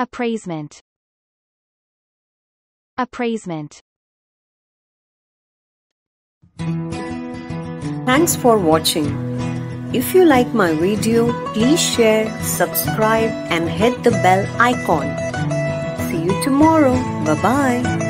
Appraisement. Appraisement. Thanks for watching. If you like my video, please share, subscribe and hit the bell icon. See you tomorrow. Bye bye.